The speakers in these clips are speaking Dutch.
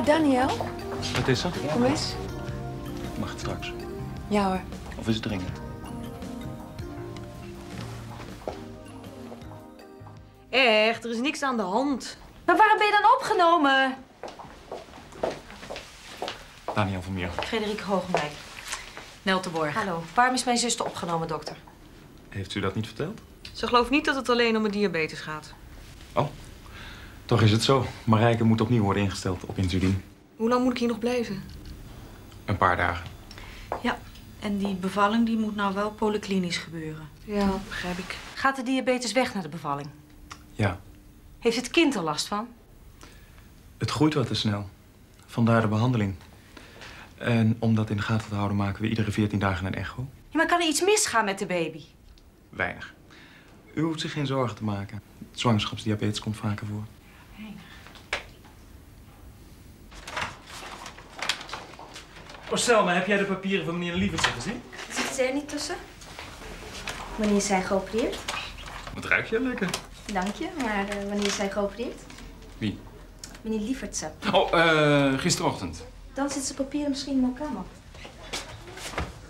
Oh, Daniel, Wat is er? kom eens. Mag het straks? Ja hoor. Of is het dringend? Echt, er is niks aan de hand. Maar waarom ben je dan opgenomen? Daniel van Meer. Frederik Hogenwijk. Nel te Borg. Hallo. Waarom is mijn zuster opgenomen, dokter? Heeft u dat niet verteld? Ze gelooft niet dat het alleen om het diabetes gaat. Oh. Toch is het zo. Marijke moet opnieuw worden ingesteld op insuline. Hoe lang moet ik hier nog blijven? Een paar dagen. Ja. En die bevalling die moet nou wel polyklinisch gebeuren. Ja, begrijp ik. Gaat de diabetes weg na de bevalling? Ja. Heeft het kind er last van? Het groeit wat te snel. Vandaar de behandeling. En om dat in de gaten te houden maken we iedere 14 dagen een echo. Ja, maar kan er iets misgaan met de baby? Weinig. U hoeft zich geen zorgen te maken. Zwangerschapsdiabetes komt vaker voor. Oh, Selma, heb jij de papieren van meneer Lievertje gezien? Zit ze er niet tussen? Wanneer zijn geopereerd? Wat ruik je lekker? Dank je, maar eh, wanneer zijn geopereerd? Wie? Meneer Lievertse. Oh, eh, gisterochtend. Dan zit zijn papieren misschien in elkaar.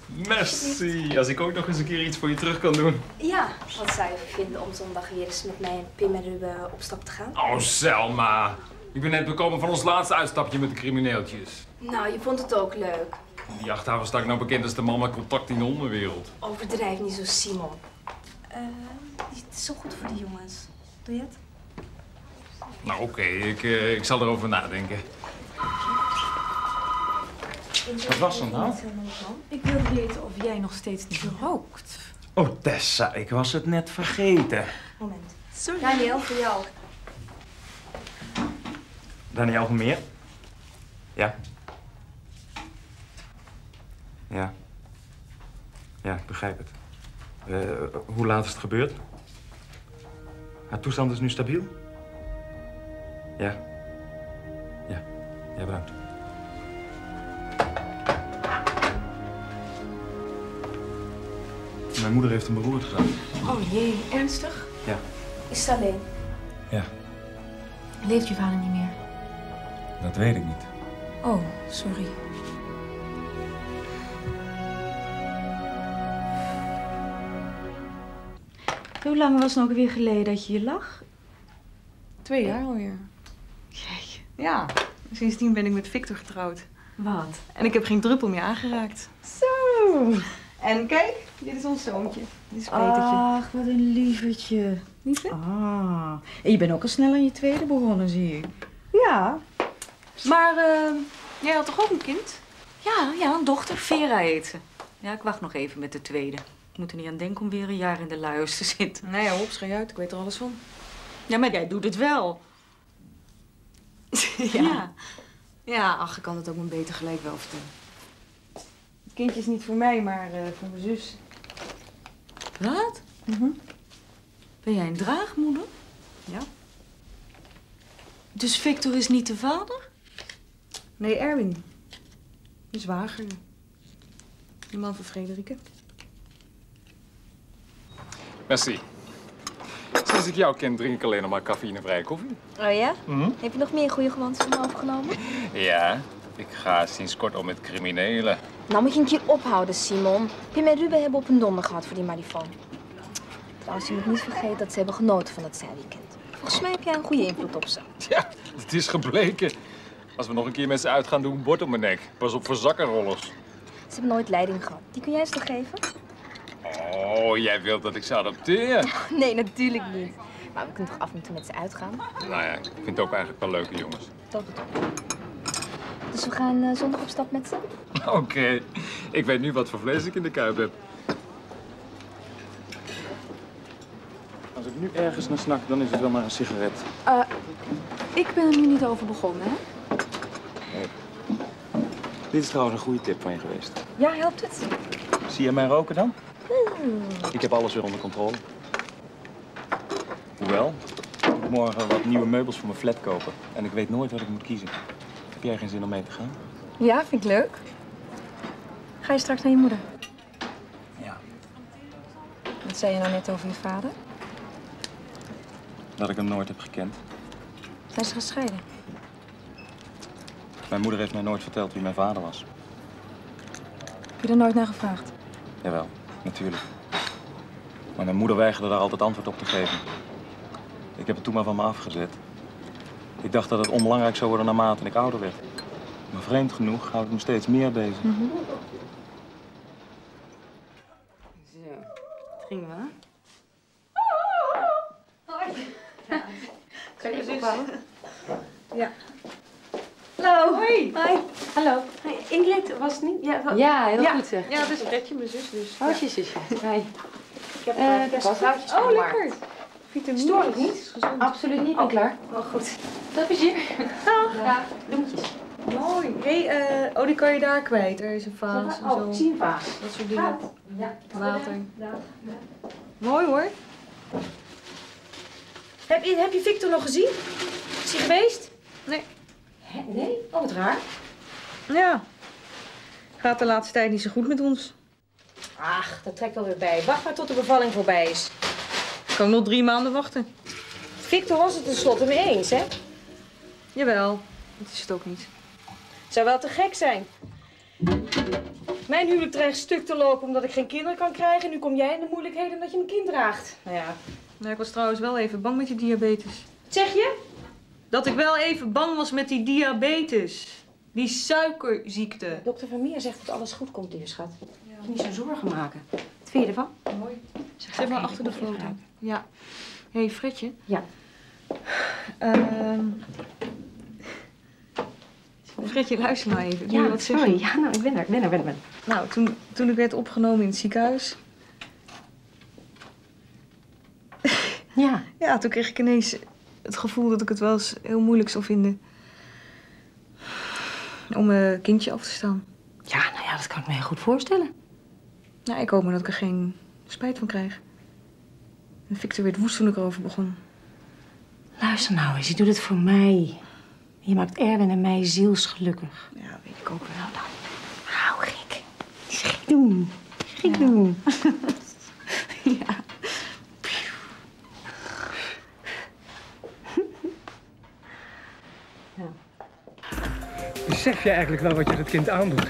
Merci. Als ik ook nog eens een keer iets voor je terug kan doen. Ja, wat zou je vinden om zondag weer eens met mij en Pim en Ruben op stap te gaan? Oh, Selma. Ik ben net bekomen van ons laatste uitstapje met de crimineeltjes. Nou, je vond het ook leuk. Die jachthaven sta ik nou bekend als de man met contact in de onderwereld. Overdrijf niet zo, Simon. Eh, het is zo goed voor die jongens. Doe je het? Nou, oké. Ik, eh, ik zal erover nadenken. Wat was er nou? Ik wil weten of jij nog steeds niet rookt. Oh, Tessa, ik was het net vergeten. Moment. Sorry. Daniel, voor jou. Daniel van Meer? Ja? Ja. Ja, ik begrijp het. Eh, hoe laat is het gebeurd? Haar toestand is nu stabiel? Ja. Ja. Ja, bedankt. Mijn moeder heeft een beroerd gedaan. Oh jee, ernstig? Ja. Is ze alleen? Ja, Leeft je vader niet meer? dat weet ik niet. Oh, sorry. Hoe lang was het ook weer geleden dat je hier lag? Twee jaar alweer. Jeetje. Ja, sindsdien ben ik met Victor getrouwd. Wat? En ik heb geen druppel meer aangeraakt. Zo. En kijk, dit is ons zoontje. Dit is Petertje. Ach, wat een lievertje. Niet hè? Ah. En je bent ook al snel aan je tweede begonnen, zie ik. Ja. Maar eh, jij had toch ook een kind? Ja, ja, een dochter. Vera heet ze. Ja, ik wacht nog even met de tweede. Moet er niet aan denken om weer een jaar in de luiers te zitten. Nee, hou op, schei uit. Ik weet er alles van. Ja, maar jij doet het wel. Ja. Ja, ach, ik kan het ook maar beter gelijk wel vertellen. Het kindje is niet voor mij, maar eh, voor mijn zus. Wat? Mhm. Ben jij een draagmoeder? Ja. Dus Victor is niet de vader? Nee, Erwin. Je zwager. De man van Frederike. Merci. Sinds ik jou ken, drink ik alleen nog maar cafeïnevrije koffie. Oh ja? Mhm. Heb je nog meer goede gewoontes van me overgenomen? Ja, ik ga sinds kort om met criminelen. Nou moet je een keer ophouden, Simon. Pim en Ruben hebben op een donder gehad voor die marifoon. Trouwens, je moet niet vergeten dat ze hebben genoten van dat zijweekend. Volgens mij heb jij een goede invloed op ze. Ja, het is gebleken. Als we nog een keer met ze uit gaan doen, bord op mijn nek. Pas op voor zakkenrollers. Ze hebben nooit leiding gehad. Die kun jij eens toch geven? Oh, jij wilt dat ik ze adopteer? Nee, natuurlijk niet. Maar we kunnen toch af en toe met ze uitgaan? Nou ja, ik vind het ook eigenlijk wel leuke jongens. Dat bedoel ik. Dus we gaan eh, zondag op stap met ze? Oké, ik weet nu wat voor vlees ik in de kuip heb. Als ik nu ergens naar snak, dan is het wel maar een sigaret. Eh, ik ben er nu niet over begonnen, hè? Dit is trouwens een goede tip van je geweest. Ja, helpt het? Zie je mij roken dan? Ik heb alles weer onder controle. Hoewel, ik moet morgen wat nieuwe meubels voor mijn flat kopen. En ik weet nooit wat ik moet kiezen. Heb jij geen zin om mee te gaan? Ja, vind ik leuk. Ga je straks naar je moeder? Ja. Wat zei je nou net over je vader? Dat ik hem nooit heb gekend. Zijn ze gescheiden? Mijn moeder heeft mij nooit verteld wie mijn vader was. Heb je er nooit naar gevraagd? Jawel, natuurlijk. Maar mijn moeder weigerde daar altijd antwoord op te geven. Ik heb het toen maar van me afgezet. Ik dacht dat het onbelangrijk zou worden naarmate ik ouder werd. Maar vreemd genoeg houdt het me steeds meer bezig. Zo, het ging wel. Kan je ophouden? Ja. Hallo. Hoi. Hoi. Hallo. Ingrid was het niet? Ja, Ja, heel Ja. goed zeg. ja dat is Gretje, mijn zus. Dus. Oh, je zusje. Hi. Ik heb Eh, uh, dat was het. Oh, lekker. Vitamine. Stoor ik niet? Gezond. Absoluut niet, ben klaar. Oh, goed. Veel plezier. Ja, bloemetjes. Mooi. Hé, hey, eh, oh, die kan je daar kwijt. Er is een vaas en Oh, zo. zienvaas. Dat soort dingen. Ja. Water. Mooi hoor. Heb je, heb je Victor nog gezien? Is hij geweest? Nee. Hè, Nee? Oh, wat raar. Ja. Gaat de laatste tijd niet zo goed met ons. Ach, dat trekt wel weer bij. Wacht maar tot de bevalling voorbij is. Ik kan nog drie maanden wachten. Victor was het tenslotte mee eens, hè? Jawel. Dat is het ook niet. Zou wel te gek zijn. Mijn huwelijk dreigt stuk te lopen omdat ik geen kinderen kan krijgen. Nu kom jij in de moeilijkheden omdat je een kind draagt. Nou ja. Nou, ik was trouwens wel even bang met die diabetes. Wat zeg je? Dat ik wel even bang was met die diabetes. Die suikerziekte. Dokter Vermeer zegt dat alles goed komt, lieve schat. Je moet niet zo zorgen maken. Wat vind je ervan? Mooi. Zeg Zet maar achter de foto. Ja. Hé, hey, Fredje. Ja. Ehm Fredje, luister nou even. Je wat zeggen. Ja, nou, ik ben er, ik ben er, ben er. Nou, toen, toen ik werd opgenomen in het ziekenhuis... Ja. Ja, toen kreeg ik ineens het gevoel dat ik het wel eens heel moeilijk zou vinden... om mijn kindje af te staan. Ja, nou ja, dat kan ik me heel goed voorstellen. Nou, ik hoop maar dat ik er geen spijt van krijg. En Victor werd woest toen ik erover begon. Luister nou eens, je doet het voor mij. Je maakt Erwin en mij zielsgelukkig. Ja, weet ik ook wel. Nou dan, hou gek. Gek doen. Gek doen. ja. Besef je eigenlijk wel wat je dat kind aandoet?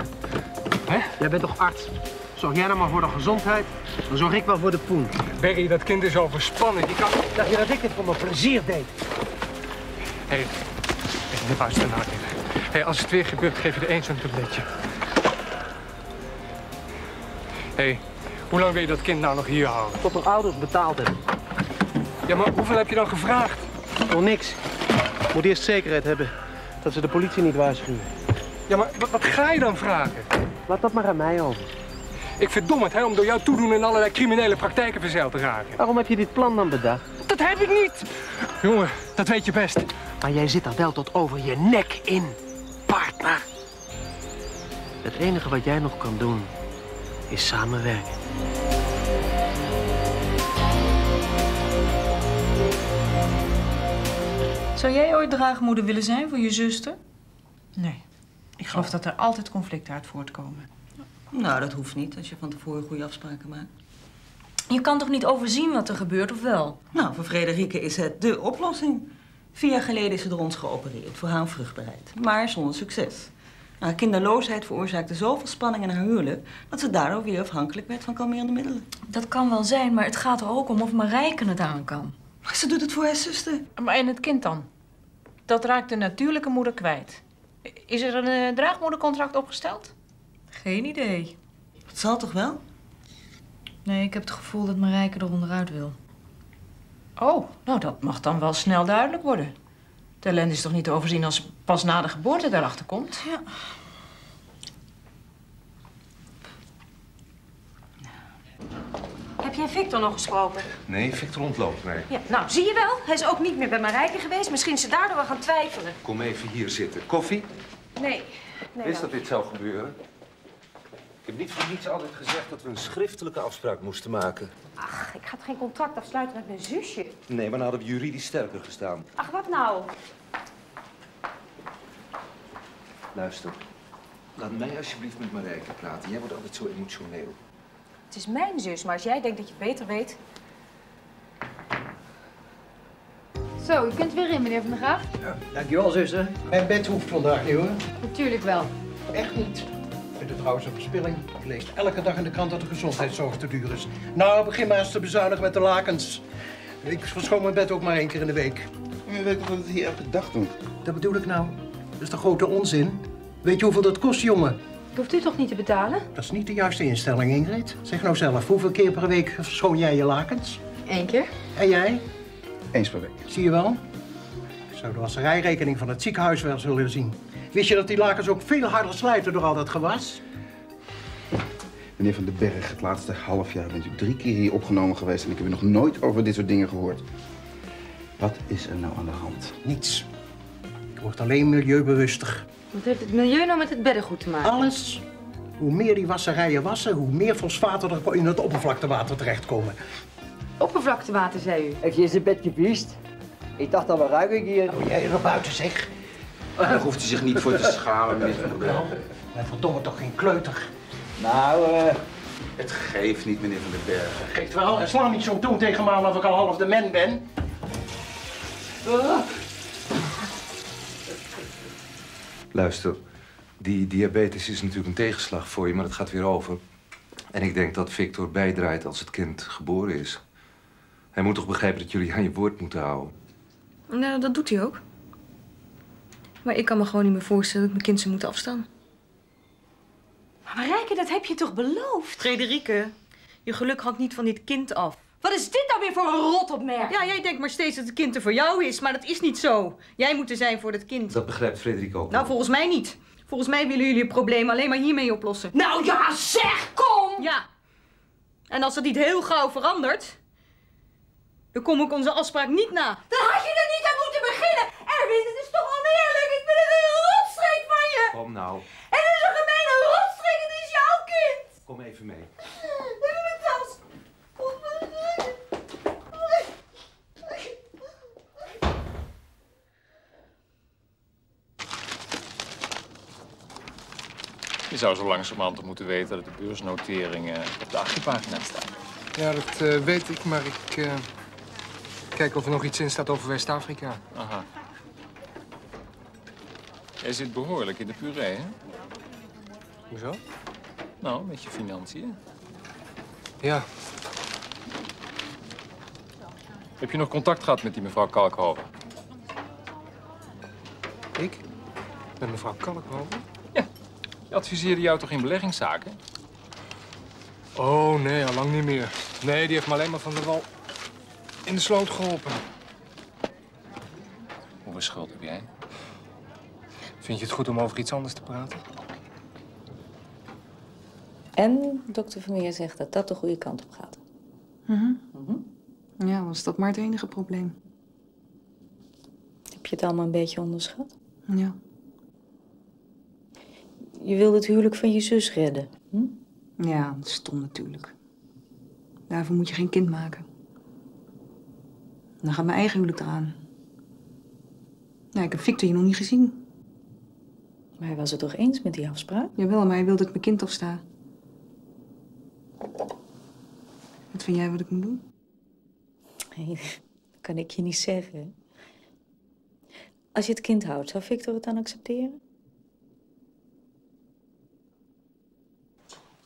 Jij bent toch arts? Zorg jij nou maar voor de gezondheid, dan zorg ik wel voor de poen. Berry, dat kind is overspannen. Die kan... Dacht je dat ik dit voor mijn plezier deed? Hé, hey, hey, luister nou even. Hey, als het weer gebeurt, geef je er één zo'n tabletje. Hé, hey, hoe lang wil je dat kind nou nog hier houden? Tot mijn ouders betaald hebben. Ja, maar hoeveel heb je dan gevraagd? Voor niks. Ik moet eerst zekerheid hebben dat ze de politie niet waarschuwen. Ja, maar wat, wat ga je dan vragen? Laat dat maar aan mij over. Ik verdom het, hè, om door jouw toedoen in allerlei criminele praktijken verzeild te raken. Waarom heb je dit plan dan bedacht? Dat heb ik niet! Jongen, dat weet je best. Maar jij zit er wel tot over je nek in, partner. Het enige wat jij nog kan doen, is samenwerken. Zou jij ooit draagmoeder willen zijn voor je zuster? Nee. Ik geloof dat er altijd conflicten uit voortkomen. Nou, dat hoeft niet als je van tevoren goede afspraken maakt. Je kan toch niet overzien wat er gebeurt, of wel? Nou, voor Frederike is het dé oplossing. Vier jaar geleden is ze door ons geopereerd voor haar vruchtbaarheid, maar zonder succes. Nou, kinderloosheid veroorzaakte zoveel spanning in haar huwelijk dat ze daardoor weer afhankelijk werd van kalmerende middelen. Dat kan wel zijn, maar het gaat er ook om of Marijke het aan kan. Maar ze doet het voor haar zuster. Maar en het kind dan? Dat raakt de natuurlijke moeder kwijt. Is er een eh, draagmoedercontract opgesteld? Geen idee. Het zal toch wel? Nee, ik heb het gevoel dat Marijke er onderuit wil. Oh, nou dat mag dan wel snel duidelijk worden. De ellende is toch niet te overzien als pas na de geboorte daarachter komt? Ja. Heb jij Victor nog gesproken? Nee, Victor ontloopt mij. Ja, nou, zie je wel. Hij is ook niet meer bij Marijke geweest. Misschien is ze daardoor wel gaan twijfelen. Kom even hier zitten. Koffie? Nee. nee Wist dan. dat dit zou gebeuren? Ik heb niet voor niets altijd gezegd dat we een schriftelijke afspraak moesten maken. Ach, ik ga toch geen contract afsluiten met mijn zusje? Nee, maar dan hadden we juridisch sterker gestaan. Ach, wat nou? Luister, laat mij alsjeblieft met Marijke praten. Jij wordt altijd zo emotioneel. Het is mijn zus, maar als jij denkt dat je het beter weet... Zo, u kunt weer in, meneer Van der Graaf. Dankjewel, zuster. Mijn bed hoeft vandaag niet, hoor. Natuurlijk wel. Echt niet. Ik vind het trouwens een verspilling. Ik lees elke dag in de krant dat de gezondheidszorg te duur is. Nou, begin maar eens te bezuinigen met de lakens. Ik verschoon mijn bed ook maar één keer in de week. Je weet toch dat het hier elke dag doen? Dat bedoel ik nou. Dat is de grote onzin. Weet je hoeveel dat kost, jongen? Hoeft u toch niet te betalen? Dat is niet de juiste instelling, Ingrid. Zeg nou zelf, hoeveel keer per week verschoon jij je lakens? Eén keer. En jij? Eens per week. Zie je wel? Ik zou de wasserijrekening van het ziekenhuis wel eens willen zien. Wist je dat die lakens ook veel harder slijten door al dat gewas? Meneer Van den Berg, het laatste half jaar bent u drie keer hier opgenomen geweest... en ik heb u nog nooit over dit soort dingen gehoord. Wat is er nou aan de hand? Niets. Ik word alleen milieubewuster. Wat heeft het milieu nou met het beddengoed te maken? Alles. Hoe meer die wasserijen wassen, hoe meer fosfaten er in het oppervlaktewater terechtkomen. Oppervlaktewater, zei u. Heb je eens in bed gepiest? Ik dacht al, wat ruik ik hier? Oh, jij er buiten, zeg. Daar hoeft u zich niet voor te schamen, meneer Van den Berg. Wij verdomme toch geen kleuter. Nou, eh... Het geeft niet, meneer Van den Berg. Geeft wel, en sla niet zo toon tegen me aan of ik al half de man ben. Ah. Luister, die diabetes is natuurlijk een tegenslag voor je, maar het gaat weer over. En ik denk dat Victor bijdraait als het kind geboren is. Hij moet toch begrijpen dat jullie aan je woord moeten houden. Nou, dat doet hij ook. Maar ik kan me gewoon niet meer voorstellen dat mijn kind zou moeten afstaan. Maar Marijke, dat heb je toch beloofd? Frederike, je geluk hangt niet van dit kind af. Wat is dit nou weer voor een rotopmerking? Ja, jij denkt maar steeds dat het kind er voor jou is, maar dat is niet zo. Jij moet er zijn voor het kind. Dat begrijpt Frederik ook. Nou, volgens mij niet. Volgens mij willen jullie het probleem alleen maar hiermee oplossen. Nou ja, zeg, kom! Ja. En als het niet heel gauw verandert, dan kom ik onze afspraak niet na. Dan had je er niet aan moeten beginnen. Erwin, het is toch oneerlijk. Ik ben een rotstreek van je. Kom nou, En het is een gemene rotstreek. Het is jouw kind. kom even mee. Even mijn tas. Je zou zo langzamerhand moeten weten dat de beursnoteringen op de achterpagina staan. Ja, dat eh, weet ik, maar ik eh, kijk of er nog iets in staat over West-Afrika. Aha. Jij zit behoorlijk in de puree, hè? Hoezo? Nou, met je financiën. Ja, Heb je nog contact gehad met die mevrouw Kalkhoven? ik? Met mevrouw Kalkhoven? Die adviseerde jou toch in beleggingszaken? Oh, nee, al lang niet meer. Nee, die heeft me alleen maar van de wal in de sloot geholpen. Hoeveel schuld heb jij? Vind je het goed om over iets anders te praten? En dokter Vermeer zegt dat dat de goede kant op gaat. Mhm. Ja, was dat maar het enige probleem. Heb je het allemaal een beetje onderschat? Ja. Je wilde het huwelijk van je zus redden. Hm? Ja, dat is stom natuurlijk. Daarvoor moet je geen kind maken. Dan gaat mijn eigen huwelijk eraan. Ja, ik heb Victor hier nog niet gezien. Maar hij was het toch eens met die afspraak? Jawel, maar hij wil dat ik mijn kind afsta. Wat vind jij wat ik moet doen? Nee, dat kan ik je niet zeggen. Als je het kind houdt, zou Victor het dan accepteren?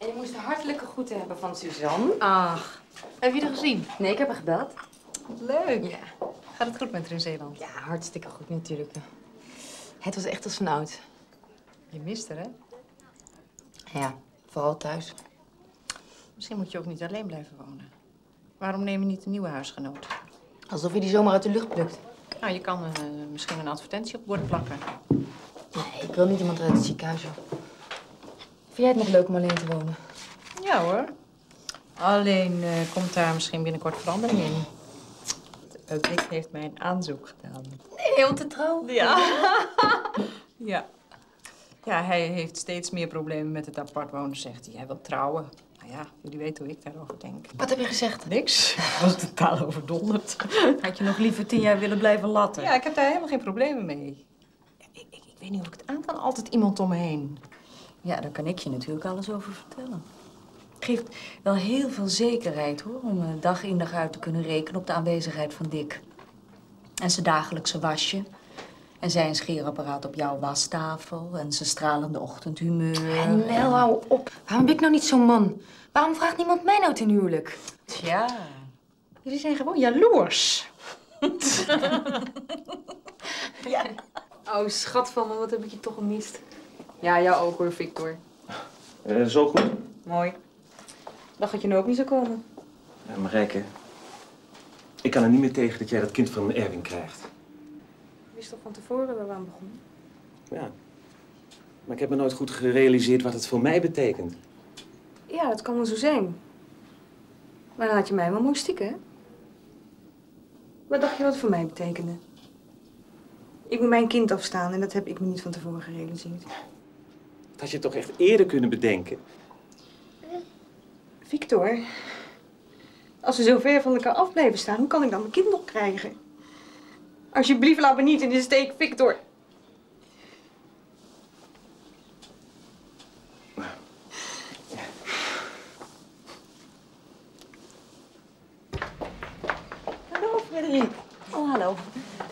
En je moest de hartelijke groeten hebben van Suzanne. Ach, Heb je haar gezien? nee, ik heb haar gebeld. Leuk. Ja, Gaat het goed met haar in Zeeland? ja hartstikke goed natuurlijk. Het was echt als vanouds. Je mist haar, hè? Ja, vooral thuis. Misschien moet je ook niet alleen blijven wonen. Waarom neem je niet een nieuwe huisgenoot? Alsof je die zomaar uit de lucht plukt. Nou, je kan eh, misschien een advertentie op bord plakken. Nee, ik wil niet iemand uit het ziekenhuis. Vind jij het nog leuk om alleen te wonen? Ja hoor. Alleen eh, komt daar misschien binnenkort verandering in. Dick heeft mij een aanzoek gedaan. Nee, om te trouwen. Ja. ja. Ja, hij heeft steeds meer problemen met het apart wonen, zegt hij. Hij wil trouwen. Nou ja, jullie weten hoe ik daarover denk. Wat heb je gezegd? Niks. Ik was totaal overdonderd. Had je nog liever tien jaar willen blijven latten? Ja, ik heb daar helemaal geen problemen mee. Ik, ik, ik weet niet of ik het aan kan. Altijd iemand om me heen. Ja, daar kan ik je natuurlijk alles over vertellen. Het geeft wel heel veel zekerheid, hoor, om eh, dag in dag uit te kunnen rekenen op de aanwezigheid van Dick. En zijn dagelijkse wasje. En zijn scheerapparaat op jouw wastafel. En zijn stralende ochtendhumeur. En Nel, hou op. Waarom ben ik nou niet zo'n man? Waarom vraagt niemand mij nou ten huwelijk? Tja, jullie zijn gewoon jaloers. Ja. Oh, schat van me, wat heb ik je toch gemist. Ja, jou ook hoor, Victor. Eh, zo goed? Mooi. Dacht dat je nu ook niet zou komen. Ja, Marijke, ik kan er niet meer tegen dat jij dat kind van Erwin krijgt. Je wist toch van tevoren waar we aan begonnen? Ja. Maar ik heb me nooit goed gerealiseerd wat het voor mij betekent. Ja, dat kan wel zo zijn. Maar dan had je mij wel mooi hè? Wat dacht je wat het voor mij betekende? Ik moet mijn kind afstaan en dat heb ik me niet van tevoren gerealiseerd. Dat had je toch echt eerder kunnen bedenken? Victor, als we zo ver van elkaar af blijven staan, hoe kan ik dan mijn kind nog krijgen? Alsjeblieft, laat me niet in de steek, Victor. Hallo, Frederik. Oh, hallo.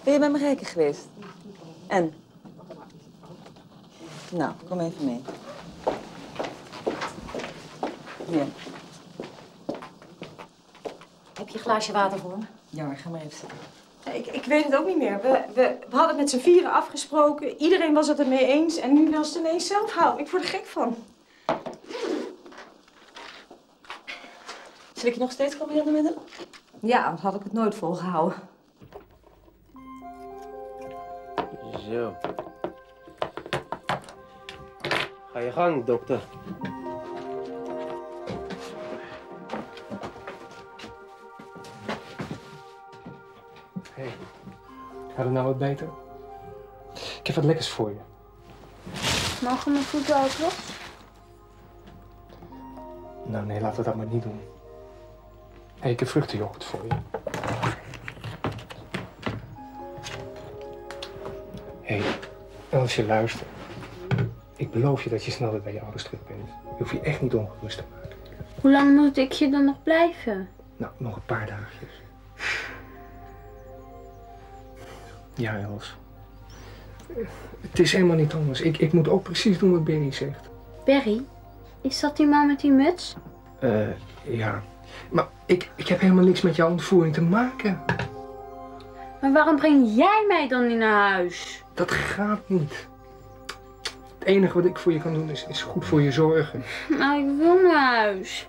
Ben je bij Marijke geweest? En? Nou, kom even mee. Hier. Heb je een glaasje water voor me? Ja, ga maar even zitten. Ik, ik weet het ook niet meer. We, we, we hadden het met z'n vieren afgesproken. Iedereen was het ermee eens. En nu wil ze het ineens zelf houden. Ik word er gek van. Zal ik je nog steeds kalmerende middelen? Ja, anders had ik het nooit volgehouden. Zo. Ga je gang, dokter. Hé, hey, gaat het nou wat beter? Ik heb wat lekkers voor je. Mogen mijn voeten ook los? Nou nee, laten we dat maar niet doen. Hé, hey, ik heb vruchtenyoghurt voor je. Hé, hey, en als je luistert. Ik beloof je dat je snel weer bij je ouders terug bent. Je hoeft je echt niet ongerust te maken. Hoe lang moet ik je dan nog blijven? Nou, nog een paar dagjes. Ja, Els. Het is helemaal niet anders. Ik, ik moet ook precies doen wat Benny zegt. Berry, is dat die man met die muts? Eh, ja. Maar ik, ik heb helemaal niks met jouw ontvoering te maken. Maar waarom breng jij mij dan niet naar huis? Dat gaat niet. Het enige wat ik voor je kan doen is, is goed voor je zorgen. Nou, ik wil naar huis.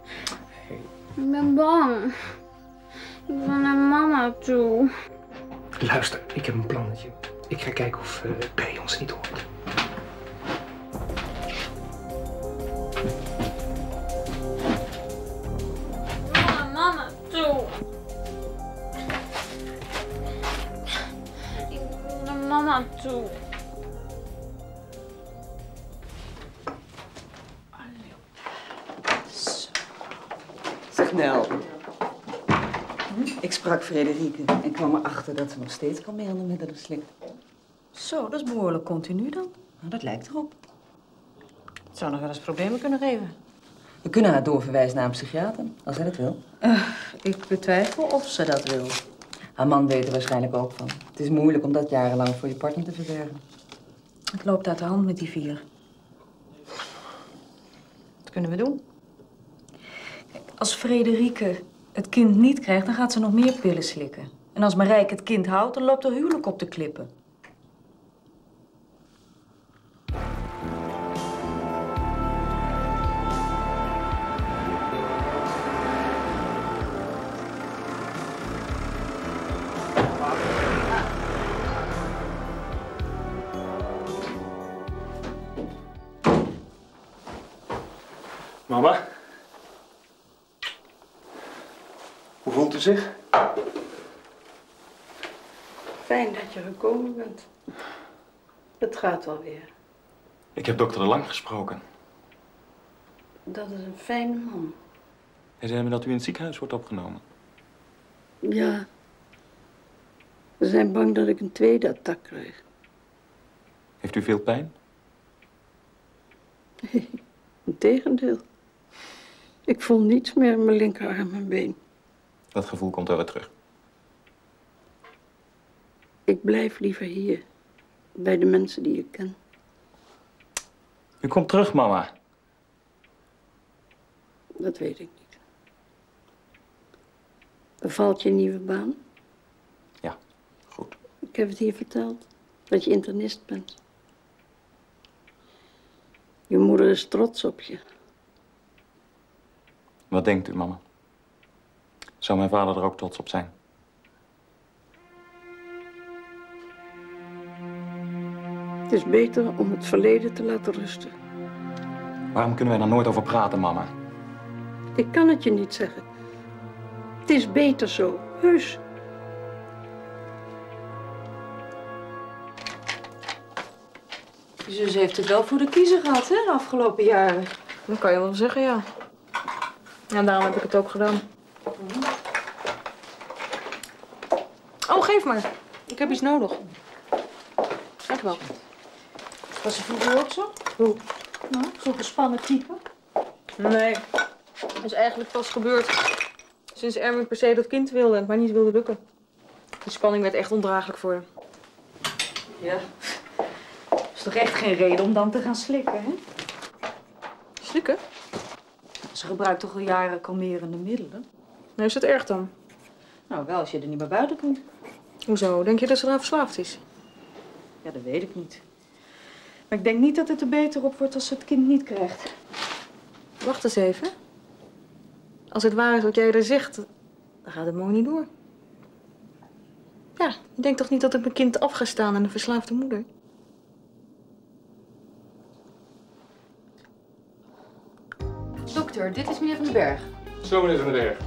Ik ben bang. Ik wil naar mama toe. Luister, ik heb een plannetje. Ik ga kijken of uh, ons niet hoort. Naar mama toe. Ik wil naar mama toe. Zeg Nel. Ik sprak Frederike en kwam erachter dat ze nog steeds kalmerende middelen slikt. Zo, dat is behoorlijk continu dan. Nou, dat lijkt erop. Het zou nog wel eens problemen kunnen geven. We kunnen haar doorverwijzen naar een psychiater, als zij dat wil. ik betwijfel of ze dat wil. Haar man weet er waarschijnlijk ook van. Het is moeilijk om dat jarenlang voor je partner te verbergen. Het loopt uit de hand met die vier. Wat kunnen we doen? Als Frederike het kind niet krijgt, dan gaat ze nog meer pillen slikken. En als Marijke het kind houdt, dan loopt er huwelijk op de klippen. Fijn dat je gekomen bent. Het gaat wel weer. Ik heb dokter De Lang gesproken. Dat is een fijne man. Hij zei me dat u in het ziekenhuis wordt opgenomen. Ja. We zijn bang dat ik een tweede attack krijg. Heeft u veel pijn? Nee, integendeel. Ik voel niets meer in mijn linkerarm en been. Dat gevoel komt wel weer terug. Ik blijf liever hier. Bij de mensen die ik ken. U komt terug, mama. Dat weet ik niet. Bevalt je nieuwe baan? Ja, goed. Ik heb het hier verteld. Dat je internist bent. Je moeder is trots op je. Wat denkt u, mama? Zou mijn vader er ook trots op zijn? Het is beter om het verleden te laten rusten. Waarom kunnen wij daar nooit over praten, mama? Ik kan het je niet zeggen. Het is beter zo, heus. Je zus heeft het wel voor de kiezer gehad, hè, de afgelopen jaren. Dat kan je wel zeggen, ja. En daarom heb ik het ook gedaan. Oh, geef maar. Ik heb iets nodig. Dank je wel. Was ze vroeger ook zo? Hoe? Nou, zo'n gespannen type. Nee, dat is eigenlijk pas gebeurd sinds Erwin per se dat kind wilde, maar niet wilde lukken. Die spanning werd echt ondraaglijk voor hem. Ja. is toch echt geen reden om dan te gaan slikken, hè? Slikken? Ze gebruikt toch al jaren kalmerende middelen? Nou, is het erg dan? Nou, wel als je er niet meer buiten kunt. Hoezo? Denk je dat ze eraan verslaafd is? Ja, dat weet ik niet. Maar ik denk niet dat het er beter op wordt als ze het kind niet krijgt. Wacht eens even. Als het waar is wat jij er zegt, dan gaat het mooi niet door. Ja, je denkt toch niet dat ik mijn kind af ga staan aan een verslaafde moeder? Dokter, dit is meneer Van den Berg. Zo, meneer Van der Berg.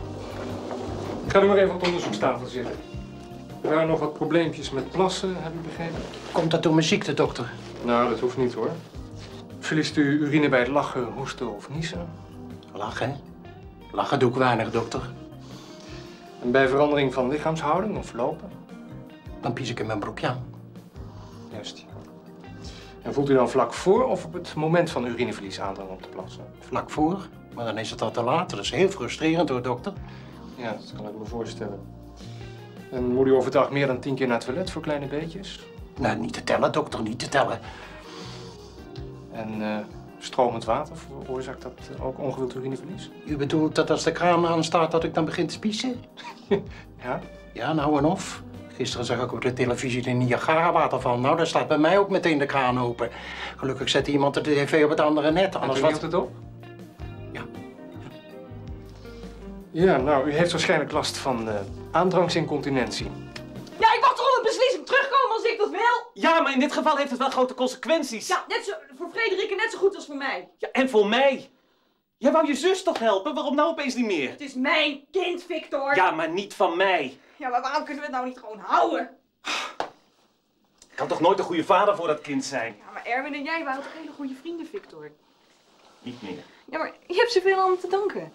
Ik ga nu maar even op de onderzoekstafel zitten. Er waren nog wat probleempjes met plassen, heb ik begrepen. Komt dat door mijn ziekte, dokter? Nou, dat hoeft niet hoor. Verliest u urine bij het lachen, hoesten of niezen? Lachen? Lachen doe ik weinig, dokter. En bij verandering van lichaamshouding of lopen? Dan pies ik in mijn broekje aan. Juist. En voelt u dan vlak voor of op het moment van urineverlies aandrang om te plassen? Vlak voor, maar dan is het al te laat. Dat is heel frustrerend hoor, dokter. Ja, dat kan ik me voorstellen. En moet u overdag meer dan tien keer naar het toilet voor kleine beetjes? Nou, niet te tellen, dokter, niet te tellen. En eh, stromend water veroorzaakt dat ook ongewild urineverlies? U bedoelt dat als de kraan aanstaat dat ik dan begin te spiezen? ja? Ja, nou en of. Gisteren zag ik op de televisie de Niagara-waterval. Nou, daar staat bij mij ook meteen de kraan open. Gelukkig zette iemand de tv op het andere net. Anders u was het op? Ja, nou, u heeft waarschijnlijk last van eh aandrangsincontinentie. Ja, ik mag toch op een beslissing terugkomen als ik dat wil? Ja, maar in dit geval heeft het wel grote consequenties. Ja, net zo, voor Frederike net zo goed als voor mij. Ja, en voor mij. Jij wou je zus toch helpen? Waarom nou opeens niet meer? Het is mijn kind, Victor. Ja, maar niet van mij. Ja, maar waarom kunnen we het nou niet gewoon houden? Ik kan toch nooit een goede vader voor dat kind zijn? Ja, maar Erwin en jij waren toch hele goede vrienden, Victor? Niet meer. Ja, maar je hebt zoveel aan te danken.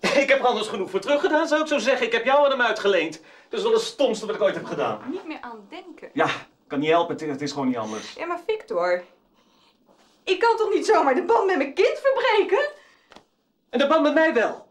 Ik heb er anders genoeg voor teruggedaan, zou ik zo zeggen. Ik heb jou aan hem uitgeleend. Dat is wel het stomste wat ik ooit heb gedaan. Niet meer aan denken. Ja, kan niet helpen. Het is, het is gewoon niet anders. Ja, maar Victor... Ik kan toch niet zomaar de band met mijn kind verbreken? En de band met mij wel.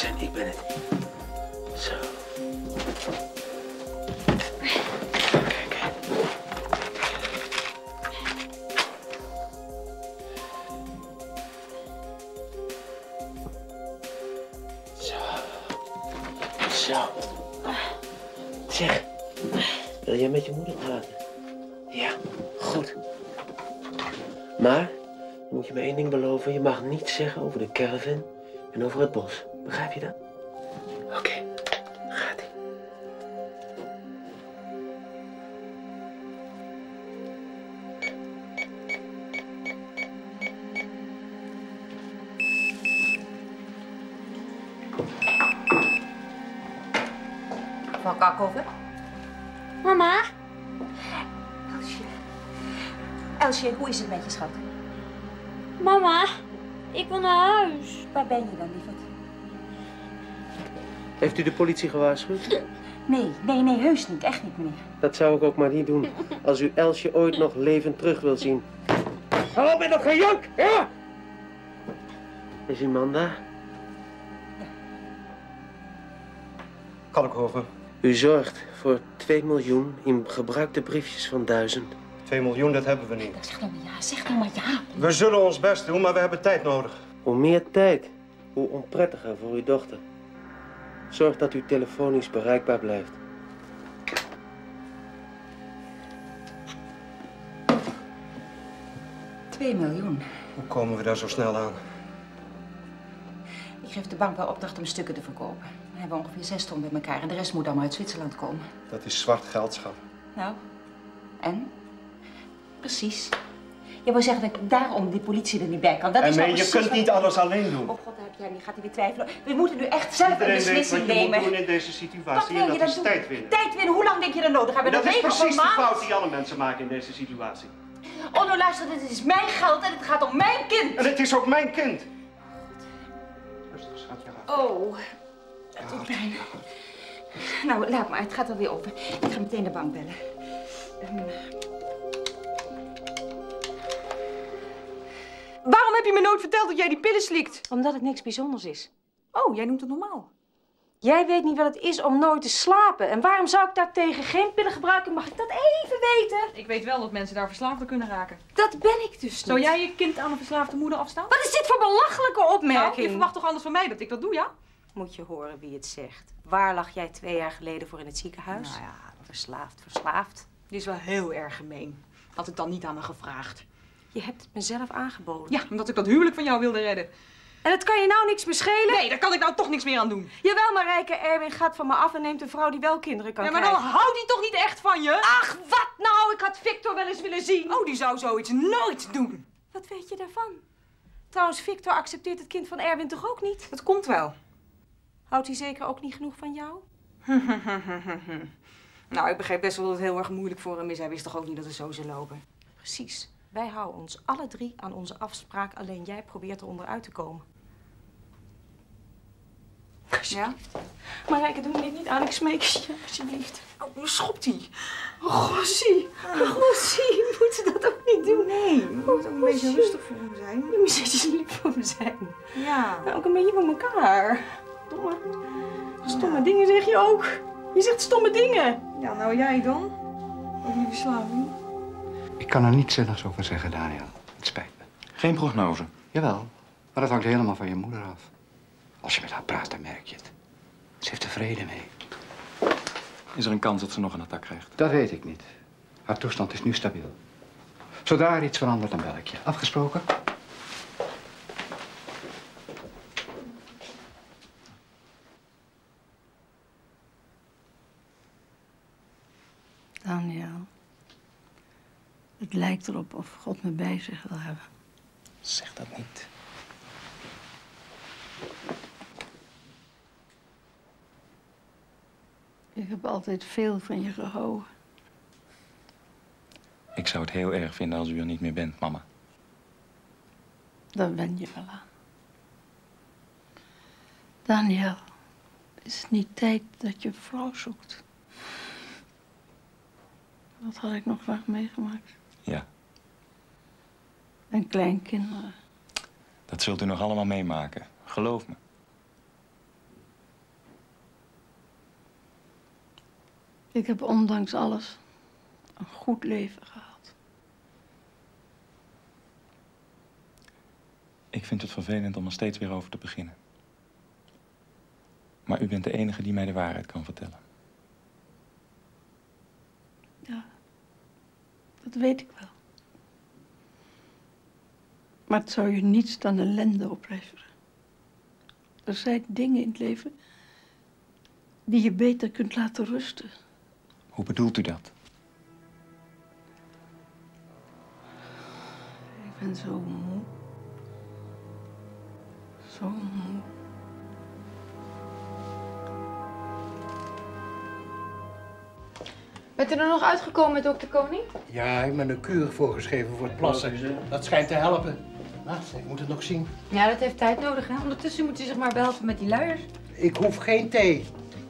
Zijn. Ik ben het. Zo. Kijk. Zo. Zo. Zeg, wil jij met je moeder praten? Ja, goed. Maar, moet je me één ding beloven. Je mag niets zeggen over de caravan en over het bos. Begrijp je dat? Heeft u de politie gewaarschuwd? Nee, nee, nee, heus niet. Echt niet, meneer. Dat zou ik ook maar niet doen. Als u Elsje ooit nog levend terug wil zien. Op met dat gejank, ja! Is uw man daar? Kalkhoven. U zorgt voor 2 miljoen in gebruikte briefjes van 1000. 2 miljoen, dat hebben we niet. Zeg dan maar ja, zeg dan maar ja. We zullen ons best doen, maar we hebben tijd nodig. Hoe meer tijd, hoe onprettiger voor uw dochter. Zorg dat u telefonisch bereikbaar blijft. Twee miljoen. Hoe komen we daar zo snel aan? Ik geef de bank wel opdracht om stukken te verkopen. We hebben ongeveer zes ton bij elkaar en de rest moet allemaal uit Zwitserland komen. Dat is zwart geld, schat. Nou, en? Precies. Je wil zeggen dat ik daarom die politie er niet bij kan. Dat en is nou nee, je kunt wat- niet alles alleen doen. Oh god, heb jij niet. Gaat hij weer twijfelen? We moeten nu echt zelf een Iedereen weet beslissing wat je moet nemen. doen in deze Wat situatie en je dat is doen? tijd winnen. Tijd winnen? Hoe lang denk je dat nodig hebben? Dat is precies de fout die alle mensen maken in deze situatie. Oh, nou luister, dit is mijn geld en het gaat om mijn kind. En het is ook mijn kind. Rustig, schatje. Oh, dat doet pijn. Nou, laat maar. Het gaat alweer over. Ik ga meteen de bank bellen. Ehm. Waarom heb je me nooit verteld dat jij die pillen slikt? Omdat het niks bijzonders is. Oh, jij noemt het normaal. Jij weet niet wat het is om nooit te slapen. En waarom zou ik daartegen geen pillen gebruiken? Mag ik dat even weten? Ik weet wel dat mensen daar verslaafd aan kunnen raken. Dat ben ik dus niet. Zou jij je kind aan een verslaafde moeder afstaan? Wat is dit voor belachelijke opmerking? Nou, je verwacht toch anders van mij dat ik dat doe, ja? Moet je horen wie het zegt. Waar lag jij twee jaar geleden voor in het ziekenhuis? Nou ja. Verslaafd, verslaafd. Die is wel heel erg gemeen. Had ik dan niet aan me gevraagd. Je hebt het mezelf aangeboden. Ja, omdat ik dat huwelijk van jou wilde redden. En het kan je nou niks meer schelen? Nee, daar kan ik nou toch niks meer aan doen. Jawel, Marijke, Erwin gaat van me af en neemt een vrouw die wel kinderen kan Ja, maar dan krijgen. houdt hij toch niet echt van je? Ach, wat nou? Ik had Victor wel eens willen zien. Oh, die zou zoiets nooit doen. Wat weet je daarvan? Trouwens, Victor accepteert het kind van Erwin toch ook niet? Dat komt wel. Houdt hij zeker ook niet genoeg van jou? nou, ik begreep best wel dat het heel erg moeilijk voor hem is. Hij wist toch ook niet dat het zo zou lopen. Precies. Wij houden ons alle drie aan onze afspraak. Alleen jij probeert er onderuit te komen. Ja? Marijke, doe me dit niet aan. Ik smeek je, alsjeblieft. Oh, schopt hij? Oh, Gossie. Gossie, je moet dat ook niet doen. Nee, je moet ook een beetje rustig voor hem zijn. Je moet eens lief voor me zijn. Ja. Nou, ook een beetje voor elkaar. Stomme, stomme dingen zeg je ook. Je zegt stomme dingen. Ja, nou jij dan? Over die verslaving? Ik kan er niets zinnigs over zeggen, Daniel. Het spijt me. Geen prognose. Jawel, maar dat hangt helemaal van je moeder af. Als je met haar praat, dan merk je het. Ze heeft er vrede mee. Is er een kans dat ze nog een attack krijgt? Dat weet ik niet. Haar toestand is nu stabiel. Zodra er iets verandert, dan bel ik je. Afgesproken? Daniel. Het lijkt erop of God me bij zich wil hebben. Zeg dat niet. Ik heb altijd veel van je gehouden. Ik zou het heel erg vinden als u er niet meer bent, mama. Daar ben je wel aan. Daniel, is het niet tijd dat je een vrouw zoekt? Wat had ik nog graag meegemaakt? Ja, En kleinkinderen. dat zult u nog allemaal meemaken. Geloof me. Ik heb ondanks alles een goed leven gehad. Ik vind het vervelend om er steeds weer over te beginnen. Maar u bent de enige die mij de waarheid kan vertellen. Ja, dat weet ik wel. Maar het zou je niets dan ellende opleveren. Er zijn dingen in het leven die je beter kunt laten rusten. Hoe bedoelt u dat? Ik ben zo moe. Zo moe. Bent u er nog uitgekomen met dokter Koning? Ja, ik ben een kuur voorgeschreven voor het plassen. Dat schijnt te helpen. Nou, ik moet het nog zien. Ja, dat heeft tijd nodig, hè? Ondertussen moet u zich maar behelpen met die luiers. Ik hoef geen thee.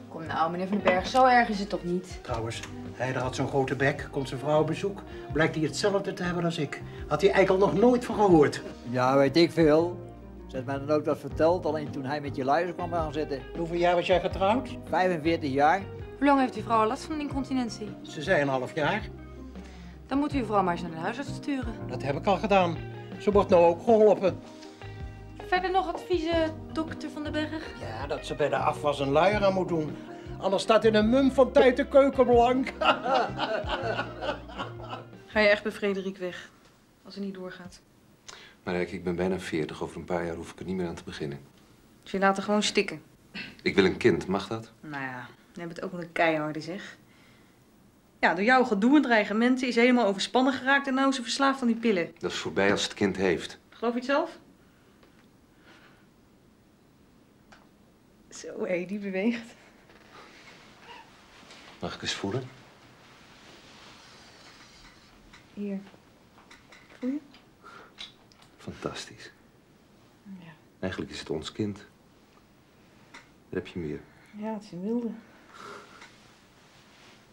Kom nou, meneer Van den Berg, zo erg is het toch niet? Trouwens, hij had zo'n grote bek, komt zijn vrouw op bezoek. Blijkt hij hetzelfde te hebben als ik. Had hij eigenlijk al nog nooit van gehoord. Ja, weet ik veel. Ze heeft mij dan ook dat verteld, alleen toen hij met je luiers kwam gaan zitten. Hoeveel jaar was jij getrouwd? 45 jaar. Hoe lang heeft uw vrouw al last van incontinentie? Ze zei een half jaar. Dan moet u uw vrouw maar eens naar de huisarts sturen. Dat heb ik al gedaan. Ze wordt nou ook geholpen. Verder nog adviezen, dokter Van den Berg? Ja, dat ze bij de afwas een luier aan moet doen. Anders staat in een mum van tijd de keuken blank. Ga je echt bij Frederik weg? Als het niet doorgaat. Maar kijk, ik ben bijna 40. Over een paar jaar hoef ik er niet meer aan te beginnen. Dus je laat er gewoon stikken. Ik wil een kind, mag dat? Nou ja, je hebt het ook wel een keiharde zeg. Ja, door jouw gedoe en dreigementen is helemaal overspannen geraakt en nou is ze verslaafd aan die pillen. Dat is voorbij als het kind heeft. Geloof je het zelf? Zo, hé, die beweegt. Mag ik eens voelen? Hier. Voel je? Fantastisch. Ja. Eigenlijk is het ons kind. Daar heb je meer. Ja, het is een wilde.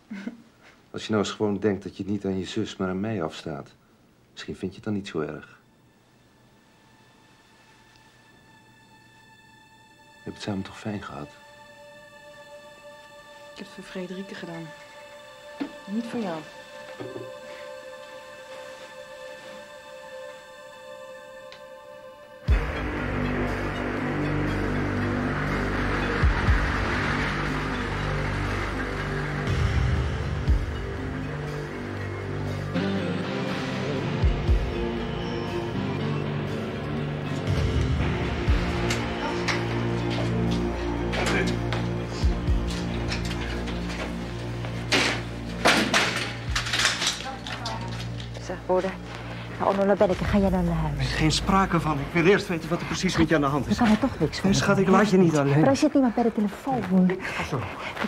Als je nou eens gewoon denkt dat je het niet aan je zus, maar aan mij afstaat. Misschien vind je het dan niet zo erg. Je hebt het samen toch fijn gehad? Ik heb het voor Frederike gedaan. Niet voor jou. Nou, daar ben ik. Ga jij dan naar huis? Geen sprake van. Ik wil eerst weten wat er precies met je aan de hand Ik is. kan er toch niks van. Nee, schat, ik laat je niet alleen. Maar er zit niemand bij de telefoon. Weet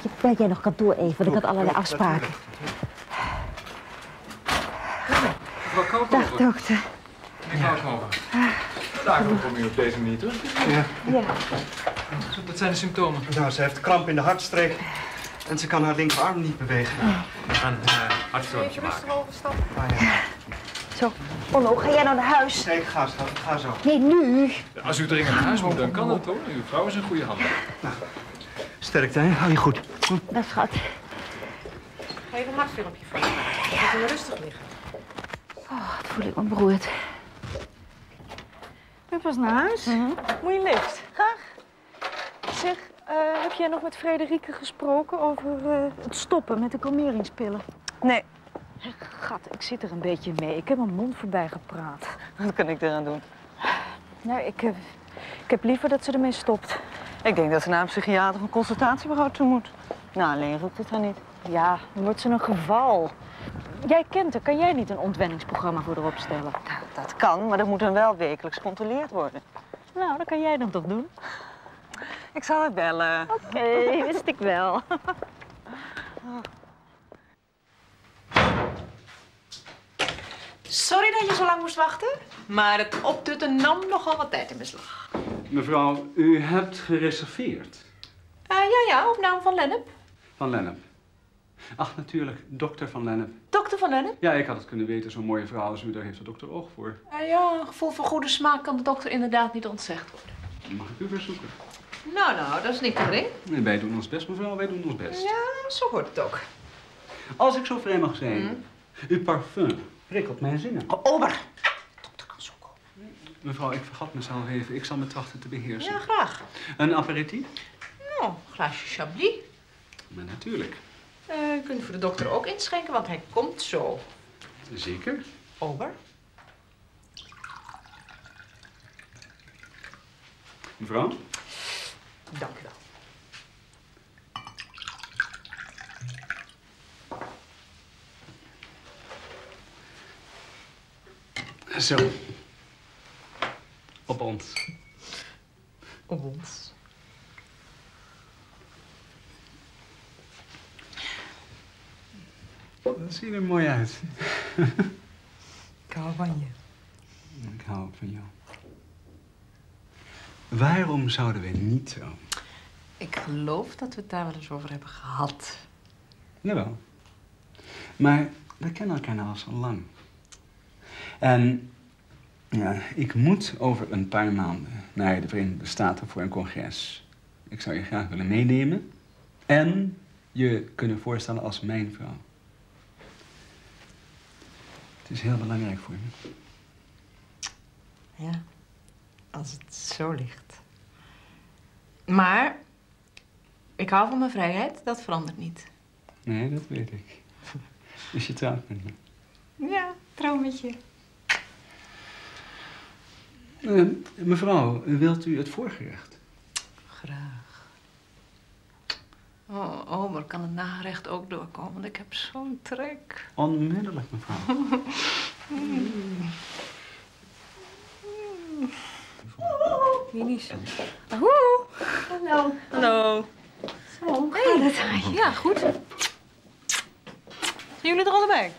je, bel jij nog kantoor even, want ik had allerlei afspraken. Mevrouw Dag, dokter. Meneer Koophoven. Daarom kom je op deze manier terug. Ja. Ja. Dat zijn de symptomen. Nou, ze heeft kramp in de hartstreek. En ze kan haar linkerarm niet bewegen. We gaan een uh, hartstochtje maken. overstappen. Ah, ja. Zo, Onno, ga jij nou naar huis? Nee, ik ga, schat. Ik ga zo. Nee, nu. Als u dringend naar huis moet, dan kan dat hoor. Uw vrouw is in goede handen. Sterkte, hè? Hou je goed. Dat schat. Ga even een hartfilmpje van je rustig liggen. Oh, wat voel ik me beroerd. Ben je pas naar huis? Moet je lift? Graag. Zeg, eh, heb jij nog met Frederike gesproken over eh, het stoppen met de kalmeringspillen? Nee. Gat, ik zit er een beetje mee. Ik heb mijn mond voorbij gepraat. Wat kan ik eraan doen? Nou, ik heb, ik heb liever dat ze ermee stopt. Ik denk dat ze naar een psychiater of een consultatiebureau toe moet. Nou, alleen roept het haar niet. Ja, dan wordt ze een geval. Jij kent haar. Kan jij niet een ontwenningsprogramma voor haar opstellen? Dat kan, maar dat moet dan wel wekelijks gecontroleerd worden. Nou, dat kan jij dan toch doen? Ik zal haar bellen. Oké, wist ik wel. Sorry dat je zo lang moest wachten, maar het optutten nam nogal wat tijd in beslag. Mevrouw, u hebt gereserveerd. Eh, ja, ja, op naam van Lennep. Van Lennep. Ach, natuurlijk, dokter van Lennep. Dokter van Lennep? Ja, ik had het kunnen weten, zo'n mooie vrouw als u, daar heeft de dokter oog voor. Eh, ja, een gevoel voor goede smaak kan de dokter inderdaad niet ontzegd worden. Mag ik u verzoeken? Nou, nou, dat is niet gering. Nee, wij doen ons best, mevrouw, wij doen ons best. Ja, zo hoort het ook. Als ik zo vrij mag zijn, uw parfum prikkelt mijn zinnen. Ober! Mevrouw, ik vergat mezelf even. Ik zal me trachten te beheersen. Ja, graag. Een aperitief? Nou, een glaasje Chablis. Maar natuurlijk. Eh, u kunt voor de dokter ook inschenken, want hij komt zo. Zeker. Ober. Mevrouw? Dank u wel. Zo. Op ons. Op ons. Dat ziet er mooi uit. Ik hou van je. Ik hou ook van jou. Waarom zouden we niet zo? Ik geloof dat we het daar wel eens over hebben gehad. Jawel. Maar we kennen elkaar nou al zo lang. En ja, ik moet over een paar maanden naar de Verenigde Staten voor een congres. Ik zou je graag willen meenemen en je kunnen voorstellen als mijn vrouw. Het is heel belangrijk voor me. Ja, als het zo ligt. Maar ik hou van mijn vrijheid, dat verandert niet. Nee, dat weet ik. Dus je trouwt met me. Ja, trouw met je. Eh, mevrouw, wilt u het voorgerecht? Graag. Oh, oh, maar kan het nagerecht ook doorkomen? Want ik heb zo'n trek. Onmiddellijk, mevrouw. Minis. Ahoe. Hallo. Hallo. Zo, hoe Hey. gaat het? Ja, goed. Zijn jullie er allebei?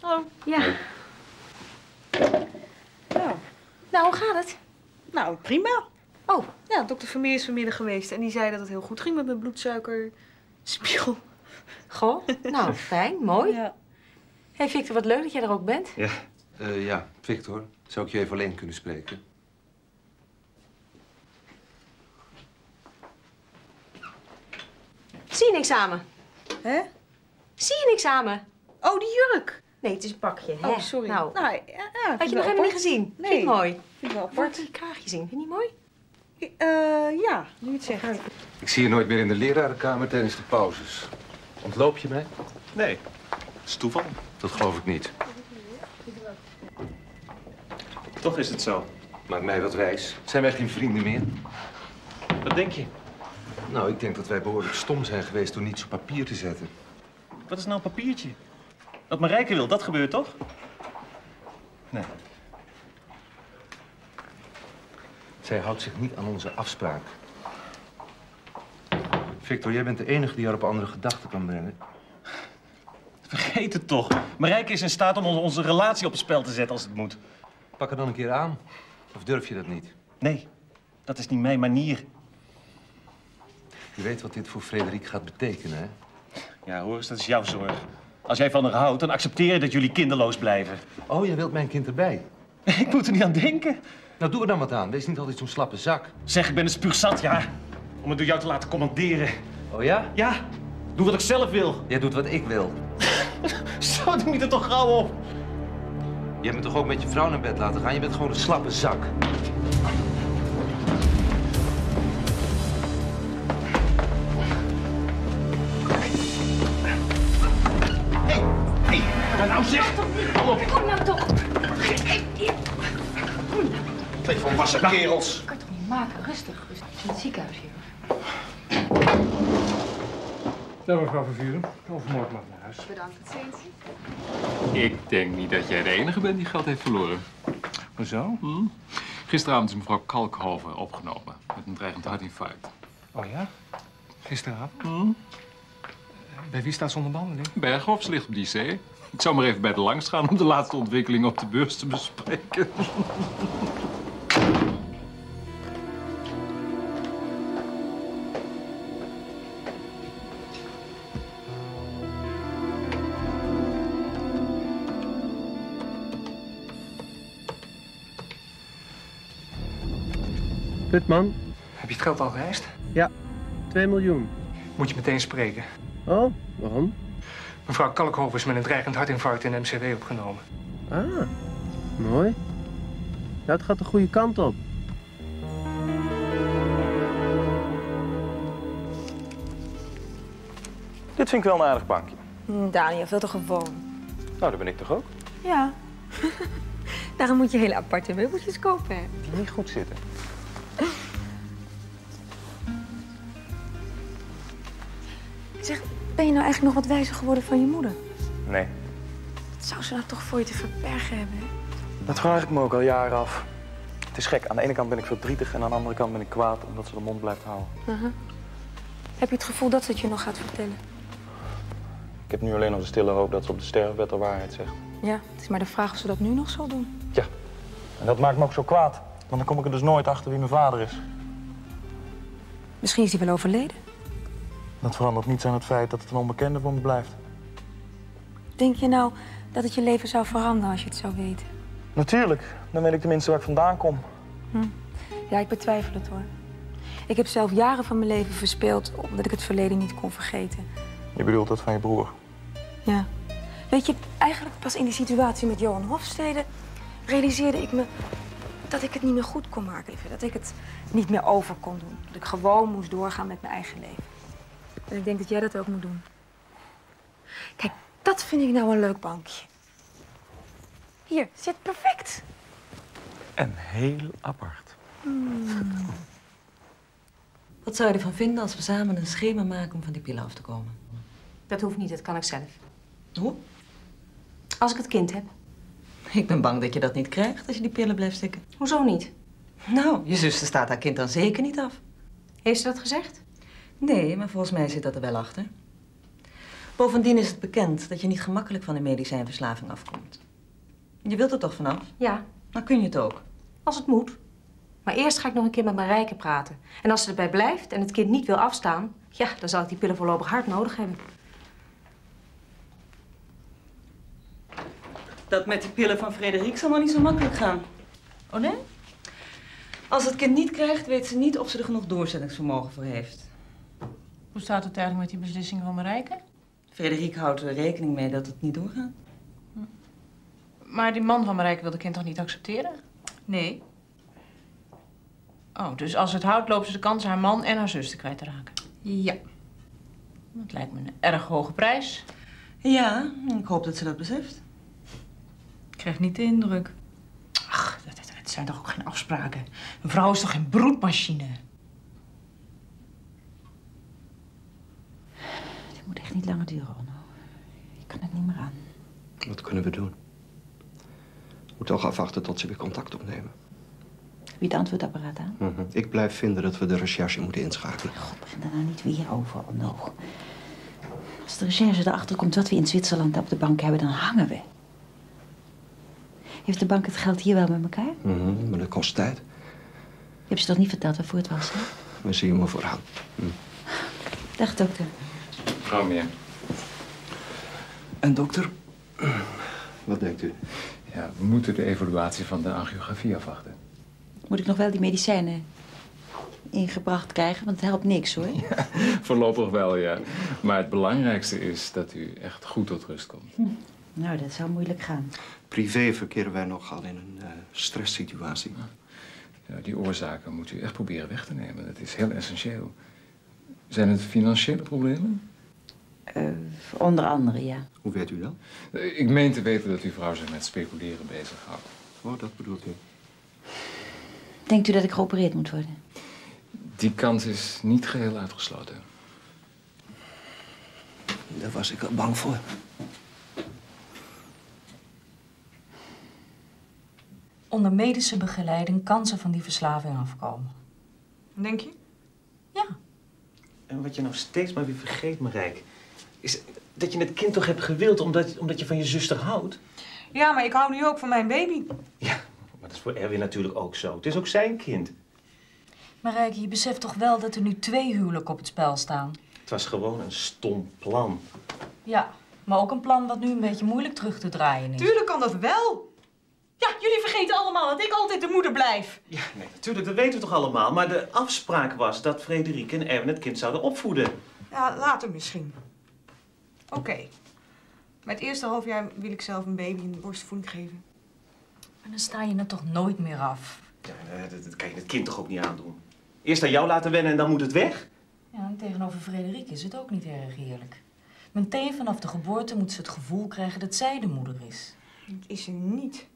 Hallo. Ja. Nou. Nou, hoe gaat het? Nou, prima. Oh. Ja, dokter Vermeer is vanmiddag geweest en die zei dat het heel goed ging met mijn bloedsuikerspiegel. Goh, nou, fijn, mooi. Ja. hey Victor, wat leuk dat jij er ook bent. Ja. Eh, ja, Victor. Zou ik je even alleen kunnen spreken? Zie je niks aan me? Hè? Zie je niks aan me? Oh, die jurk. Nee, het is een pakje. Oh, sorry. Nou, Nou, ja, ja, had je nog helemaal niet gezien? Nee. Vind je het mooi? Vind ik wel apart. je kraagje zien? Vind je niet mooi? Eh, ja, nu het zegt. Ik zie je nooit meer in de lerarenkamer tijdens de pauzes. Ontloop je mij? Nee, dat is toeval. Dat geloof ik niet. Toch is het zo. Maak mij wat wijs. Zijn wij geen vrienden meer? Wat denk je? Nou, ik denk dat wij behoorlijk stom zijn geweest door niets op papier te zetten. Wat is nou een papiertje? Wat Marijke wil, dat gebeurt toch? Nee. Zij houdt zich niet aan onze afspraak. Victor, jij bent de enige die haar op andere gedachten kan brengen. Vergeet het toch. Marijke is in staat om onze relatie op het spel te zetten als het moet. Pak er dan een keer aan. Of durf je dat niet? Nee, dat is niet mijn manier. Je weet wat dit voor Frederik gaat betekenen, hè? Ja, hoor eens, dat is jouw zorg. Als jij van haar houdt, dan accepteer je dat jullie kinderloos blijven. Oh, jij wilt mijn kind erbij? Ik moet er niet aan denken. Nou, doe er dan wat aan. Wees niet altijd zo'n slappe zak. Zeg, ik ben een spuugzat, ja. Om het door jou te laten commanderen. Oh ja? Ja, doe wat ik zelf wil. Jij doet wat ik wil. Zo, doe je er toch gauw op. Je hebt me toch ook met je vrouw naar bed laten gaan? Je bent gewoon een slappe zak. Ja, nou zeg. Kom op. Kom nou toch. Twee volwassen kerels. Dat kan je toch niet maken? Rustig, rustig. Het is in het ziekenhuis hier. Nou, mevrouw Vervuren, overmorgen mag naar huis. Bedankt, het ziens. Ik denk niet dat jij de enige bent die geld heeft verloren. Hoezo? Hm? Gisteravond is mevrouw Kalkhoven opgenomen met een dreigend hartinfarct. Oh ja? Gisteravond? Hm? Bij wie staat ze onder behandeling? Berghofs ligt op die zee. Ik zou maar even bij de langs gaan om de laatste ontwikkelingen op de beurs te bespreken. Putman? Heb je het geld al geëist? Ja, 2 miljoen. Moet je meteen spreken. Oh, waarom? Mevrouw Kalkhoven is met een dreigend hartinfarct in MCW opgenomen. Ah, mooi. Ja, het gaat de goede kant op. Dit vind ik wel een aardig bankje. Hm, Daniel, veel te gewoon. Nou, dat ben ik toch ook? Ja. Daarom moet je hele aparte meubeltjes kopen, hè? Die niet goed zitten. Zeg, ben je nou eigenlijk nog wat wijzer geworden van je moeder? Nee. Wat zou ze nou toch voor je te verbergen hebben, hè? Dat vraag ik me ook al jaren af. Het is gek. Aan de ene kant ben ik verdrietig en aan de andere kant ben ik kwaad omdat ze de mond blijft houden. Uh-huh. Heb je het gevoel dat ze het je nog gaat vertellen? Ik heb nu alleen nog de stille hoop dat ze op de sterfbed de waarheid zegt. Ja, het is maar de vraag of ze dat nu nog zal doen. En dat maakt me ook zo kwaad. Want dan kom ik er dus nooit achter wie mijn vader is. Misschien is hij wel overleden. Dat verandert niets aan het feit dat het een onbekende voor me blijft. Denk je nou dat het je leven zou veranderen als je het zou weten? Natuurlijk. Dan weet ik tenminste waar ik vandaan kom. Hm. Ja, ik betwijfel het hoor. Ik heb zelf jaren van mijn leven verspeeld omdat ik het verleden niet kon vergeten. Je bedoelt dat van je broer. Ja. Weet je, eigenlijk pas in die situatie met Johan Hofstede realiseerde ik me dat ik het niet meer goed kon maken. Dat ik het niet meer over kon doen. Dat ik gewoon moest doorgaan met mijn eigen leven. En ik denk dat jij dat ook moet doen. Kijk, dat vind ik nou een leuk bankje. Hier, zit perfect. En heel apart. Hmm. Wat zou je ervan vinden als we samen een schema maken om van die pillen af te komen? Dat hoeft niet, dat kan ik zelf. Hoe? Als ik het kind heb. Ik ben bang dat je dat niet krijgt als je die pillen blijft stikken. Hoezo niet? Nou, je zuster staat haar kind dan zeker niet af. Heeft ze dat gezegd? Nee, maar volgens mij zit dat er wel achter. Bovendien is het bekend dat je niet gemakkelijk van een medicijnverslaving afkomt. Je wilt er toch vanaf? Ja. Dan kun je het ook. Als het moet. Maar eerst ga ik nog een keer met mijn rijken praten. En als ze erbij blijft en het kind niet wil afstaan... ja, dan zal ik die pillen voorlopig hard nodig hebben. Dat met die pillen van Frederik zal maar niet zo makkelijk gaan. Oh nee? Als het kind niet krijgt, weet ze niet of ze er genoeg doorzettingsvermogen voor heeft. Hoe staat het eigenlijk met die beslissing van Marijke? Frederik houdt er rekening mee dat het niet doorgaat. Maar die man van Marijke wil de kind toch niet accepteren? Nee. Oh, dus als het houdt, lopen ze de kans haar man en haar zuster kwijt te raken. Ja. Dat lijkt me een erg hoge prijs. Ja, ik hoop dat ze dat beseft. Ik krijg niet de indruk. Ach, dat zijn toch ook geen afspraken? Een vrouw is toch geen broedmachine? Dit moet echt niet langer duren, Onno. Ik kan het niet meer aan. Wat kunnen we doen? We moeten toch afwachten tot ze weer contact opnemen. Wie het antwoordapparaat aan? Mhm. Ik blijf vinden dat we de recherche moeten inschakelen. Begin daar nou niet weer over, Onno. Als de recherche erachter komt wat we in Zwitserland op de bank hebben, dan hangen we. Heeft de bank het geld hier wel met elkaar? Mhm, Maar dat kost tijd. Je hebt ze toch niet verteld waarvoor het was, hè? We zien me vooraan. Hm. Dag, dokter. Mevrouw meer. En dokter, wat denkt u? Ja, we moeten de evaluatie van de angiografie afwachten. Moet ik nog wel die medicijnen ingebracht krijgen? Want het helpt niks, hoor. Voorlopig wel, ja. Maar het belangrijkste is dat u echt goed tot rust komt. Nou, dat zou moeilijk gaan. Privé verkeren wij nogal in een eh, stresssituatie. Ja, die oorzaken moet u echt proberen weg te nemen. Dat is heel essentieel. Zijn het financiële problemen? Eh, onder andere, ja. Hoe weet u dat? Eh, Ik meen te weten dat uw vrouw zich met speculeren bezighoudt. Oh, dat bedoelt u. Denkt u dat ik geopereerd moet worden? Die kans is niet geheel uitgesloten. Daar was ik al bang voor. Onder medische begeleiding kan ze van die verslaving afkomen. Denk je? En wat je nou steeds maar weer vergeet, Marijk... is dat je het kind toch hebt gewild omdat, omdat je van je zuster houdt? Ja, maar ik hou nu ook van mijn baby. Maar dat is voor Erwin natuurlijk ook zo. Het is ook zijn kind. Marijke, je beseft toch wel dat er nu twee huwelijken op het spel staan? Het was gewoon een stom plan. Ja, maar ook een plan wat nu een beetje moeilijk terug te draaien is. Tuurlijk kan dat wel. Ja, jullie vergeten allemaal dat ik altijd de moeder blijf. Ja, nee, natuurlijk, dat weten we toch allemaal. Maar de afspraak was dat Frederike en Erwin het kind zouden opvoeden. Ja, later misschien. Oké. Maar het eerste half jaar wil ik zelf een baby een borstvoeding geven. Maar dan sta je het toch nooit meer af. Ja, eh, dat, dat kan je het kind toch ook niet aandoen? Eerst aan jou laten wennen en dan moet het weg? Ja, en tegenover Frederik is het ook niet erg eerlijk. Meteen vanaf de geboorte moet ze het gevoel krijgen dat zij de moeder is. Dat is ze niet.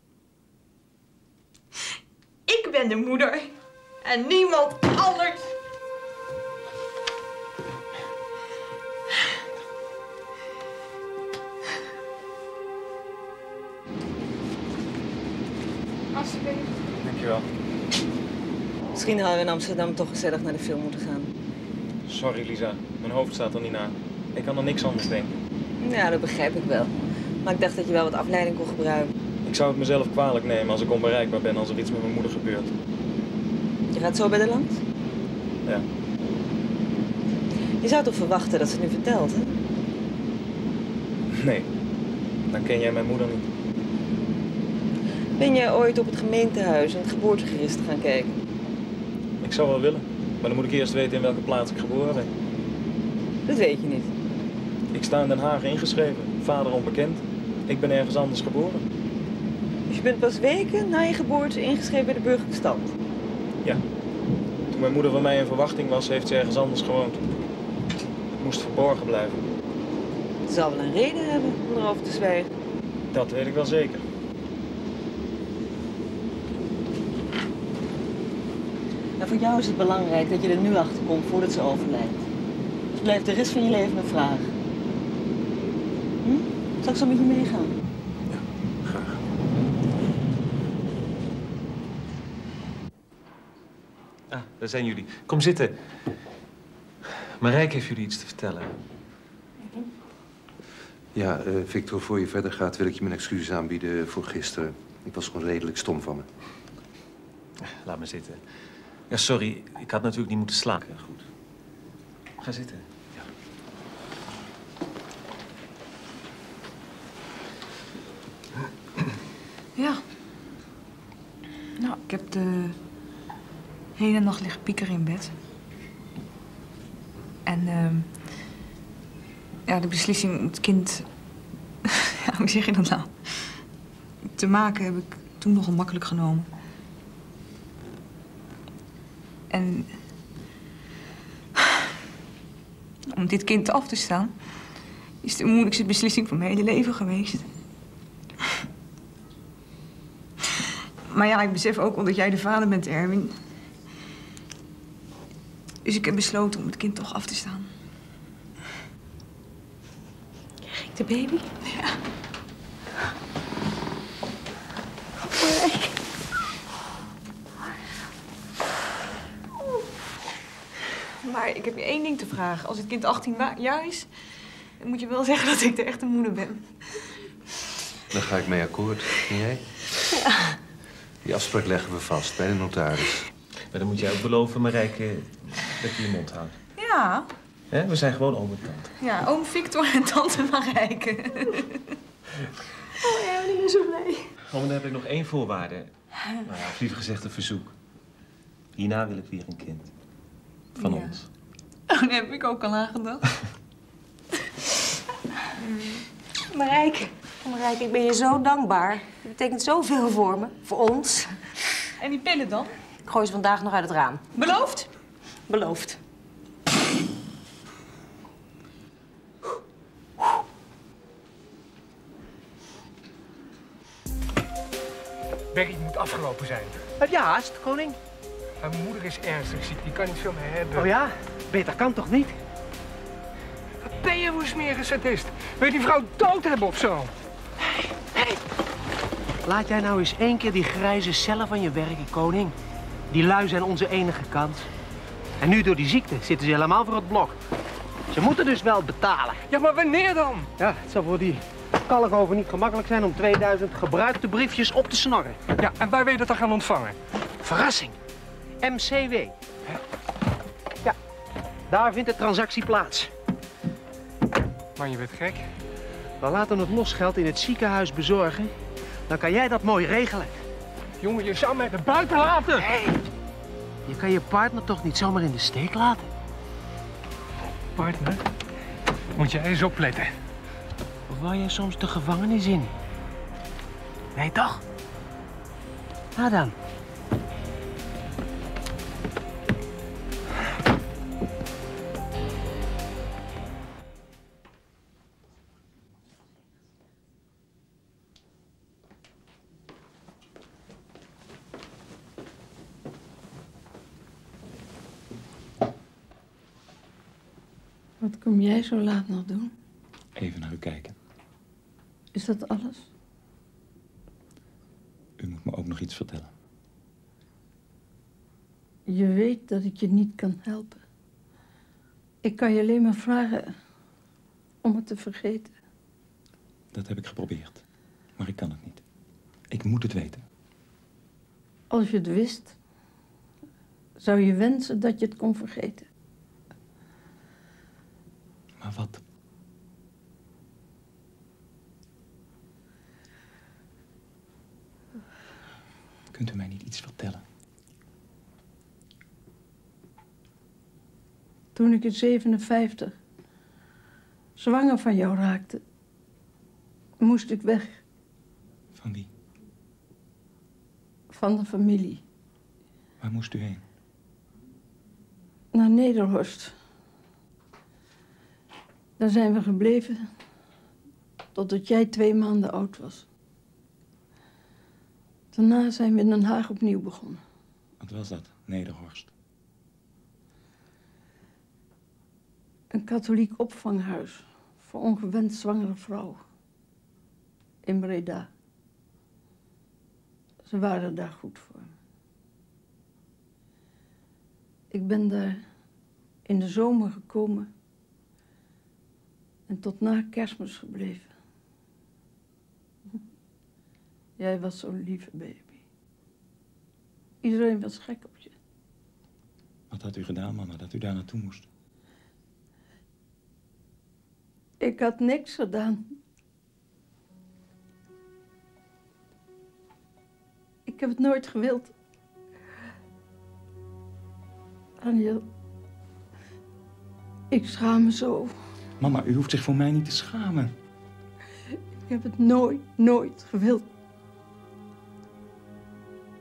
Ik ben de moeder. En niemand anders. Dankjewel. Misschien hadden we in Amsterdam toch gezellig naar de film moeten gaan. Sorry, Lisa. Mijn hoofd staat er niet na. Ik kan er niks anders denken. Ja, dat begrijp ik wel. Maar ik dacht dat je wel wat afleiding kon gebruiken. Ik zou het mezelf kwalijk nemen als ik onbereikbaar ben als er iets met mijn moeder gebeurt. Je gaat zo bij de langs? Ja. Je zou toch verwachten dat ze het nu vertelt, hè? Nee, dan ken jij mijn moeder niet. Ben jij ooit op het gemeentehuis en het geboortegerist gaan kijken? Ik zou wel willen, maar dan moet ik eerst weten in welke plaats ik geboren ben. Dat weet je niet. Ik sta in Den Haag ingeschreven, vader onbekend. Ik ben ergens anders geboren. Dus je bent pas weken na je geboorte ingeschreven bij de burgerlijke stand? Ja. Toen mijn moeder van mij in verwachting was, heeft ze ergens anders gewoond. Ik moest verborgen blijven. Het zal wel een reden hebben om erover te zwijgen. Dat weet ik wel zeker. Voor jou is het belangrijk dat je er nu achter komt voordat ze overlijdt. Dus blijft de rest van je leven een vraag. Hm? Zal ik zo met je meegaan? Graag. Ah, daar zijn jullie. Kom zitten. Marijke heeft jullie iets te vertellen. Ja, eh, Victor, voor je verder gaat wil ik je mijn excuses aanbieden voor gisteren. Ik was gewoon redelijk stom van me. Laat me zitten. Ja, sorry. Ik had natuurlijk niet moeten slapen. Goed. Ga zitten. Ja. Nou, ik heb de hele nacht liggen piekeren in bed. En ehm ja, de beslissing om het kind, ja, hoe zeg je dat nou, te maken heb ik toen nogal makkelijk genomen. En om dit kind af te staan, is de moeilijkste beslissing van mijn hele leven geweest. Maar ja, ik besef ook wel dat jij de vader bent, Erwin. Dus ik heb besloten om het kind toch af te staan. Krijg de baby? Ja. Maar ik heb je één ding te vragen. Als het kind 18 wa- jaar is, dan moet je wel zeggen dat ik de echte moeder ben. Dan ga ik mee akkoord. En jij? Ja. Die afspraak leggen we vast bij de notaris. Maar dan moet jij ook beloven, Marijke, dat je je mond houdt. Ja. Hè? We zijn gewoon oom en tante. Ja, oom Victor en tante Marijke. Oh, Erwin, ik ben zo blij. Oh, dan heb ik nog één voorwaarde. Nou ja, of liever gezegd een verzoek. Hierna wil ik weer een kind. Van Ja. ons. Oh, daar heb ik ook al aan gedacht. Marijke, Marijke, ik ben je zo dankbaar. Het betekent zoveel voor me, voor ons. En die pillen dan? Ik gooi ze vandaag nog uit het raam. Beloofd? Beloofd. Becky, het moet afgelopen zijn. Heb je haast, koning? Mijn moeder is ernstig ziek, die kan niet veel meer hebben. Oh ja? Beter kan toch niet? Wat ben je voor smerige sadist? Wil je die vrouw dood hebben of zo? Laat jij nou eens één keer die grijze cellen van je werken, koning. Die lui zijn onze enige kans. En nu door die ziekte zitten ze helemaal voor het blok. Ze moeten dus wel betalen. Ja, maar wanneer dan? Ja, het zal voor die kalkover niet gemakkelijk zijn om 2000 gebruikte briefjes op te snorren. Ja, en waar wil je dat dan gaan ontvangen? Verrassing. MCW. Daar vindt de transactie plaats. Man, je bent gek. We laten het losgeld in het ziekenhuis bezorgen. Dan kan jij dat mooi regelen. Jongen, je zou mij er buiten laten. Je kan je partner toch niet zomaar in de steek laten? Partner, moet je eens opletten. Of wou jij soms de gevangenis in? Nee, toch? Nou dan. Kom jij zo laat nog doen? Even naar u kijken. Is dat alles? U moet me ook nog iets vertellen. Je weet dat ik je niet kan helpen. Ik kan je alleen maar vragen om het te vergeten. Dat heb ik geprobeerd. Maar ik kan het niet. Ik moet het weten. Als je het wist, zou je wensen dat je het kon vergeten. Maar wat? Kunt u mij niet iets vertellen? Toen ik in 57 zwanger van jou raakte, moest ik weg Van wie? van de familie Waar moest u heen? naar Nederhorst. Daar zijn we gebleven totdat jij twee maanden oud was. Daarna zijn we in Den Haag opnieuw begonnen. Wat was dat? Nederhorst. Een katholiek opvanghuis voor ongewenst zwangere vrouwen. In Breda. Ze waren daar goed voor. Ik ben daar in de zomer gekomen en tot na kerstmis gebleven. Jij was zo'n lieve baby. Iedereen was gek op je. Wat had u gedaan, mama, dat u daar naartoe moest? Ik had niks gedaan. Ik heb het nooit gewild. Aniel, ik schaam me zo. Mama, u hoeft zich voor mij niet te schamen. Ik heb het nooit, nooit gewild.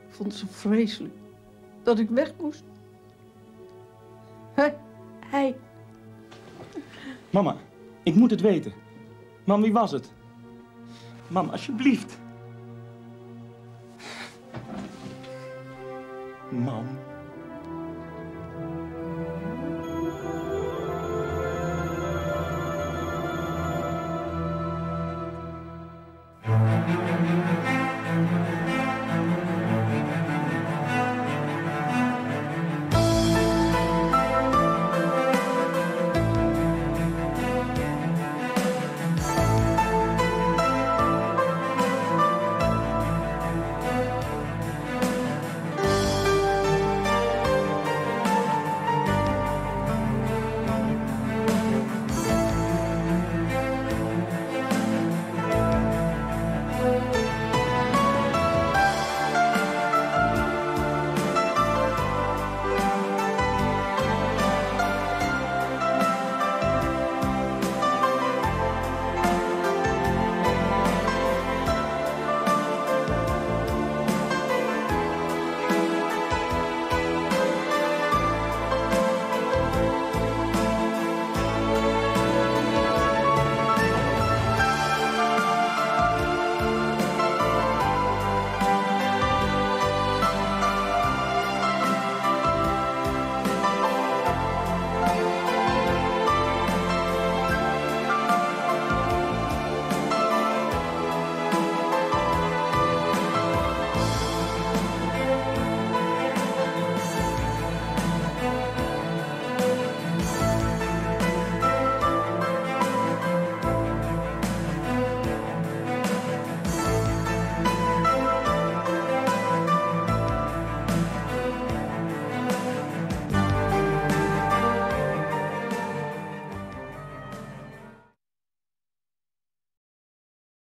Ik vond het zo vreselijk dat ik weg moest. Hij, hij, Mama, ik moet het weten. Mam, wie was het? Mam, alsjeblieft. Mam.